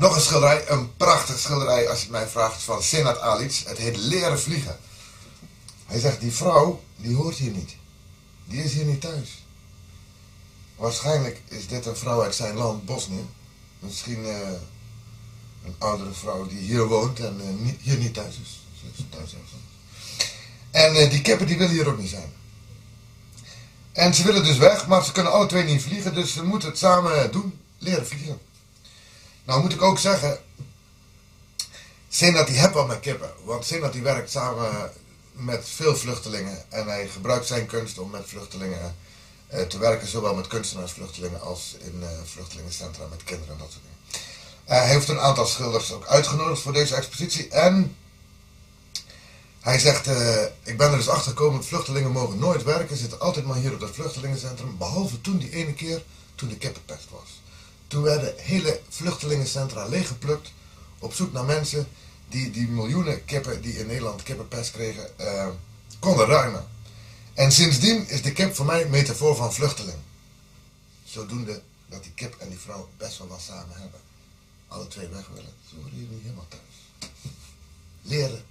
Nog een schilderij, een prachtig schilderij als je het mij vraagt, van Senat Alic. Het heet Leren Vliegen. Hij zegt, die vrouw, die hoort hier niet. Die is hier niet thuis. Waarschijnlijk is dit een vrouw uit zijn land, Bosnië. Misschien uh, een oudere vrouw die hier woont en uh, niet, hier niet thuis is. Thuis En uh, die kippen die willen hier ook niet zijn. En ze willen dus weg, maar ze kunnen alle twee niet vliegen, dus ze moeten het samen doen, leren vliegen. Nou moet ik ook zeggen, Senat die heeft wel met kippen, want Senat die werkt samen met veel vluchtelingen en hij gebruikt zijn kunst om met vluchtelingen uh, te werken, zowel met kunstenaarsvluchtelingen als in uh, vluchtelingencentra met kinderen en dat soort dingen. Uh, hij heeft een aantal schilders ook uitgenodigd voor deze expositie en hij zegt, ik ben er dus achter gekomen, vluchtelingen mogen nooit werken, zitten altijd maar hier op dat vluchtelingencentrum, behalve toen die ene keer toen de kippenpest was. Toen werden hele vluchtelingencentra leeggeplukt op zoek naar mensen die die miljoenen kippen die in Nederland kippenpest kregen, konden ruimen. En sindsdien is de kip voor mij een metafoor van vluchteling. Zodoende dat die kip en die vrouw best wel wat samen hebben. Alle twee weg willen. Zo worden hier niet helemaal thuis. Leren.